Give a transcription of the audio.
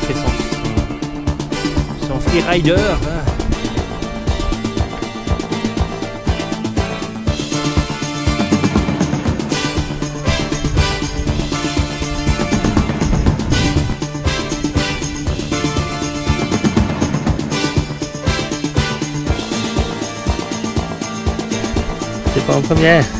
fait son, son, son freerider. hein. C'est pas en première.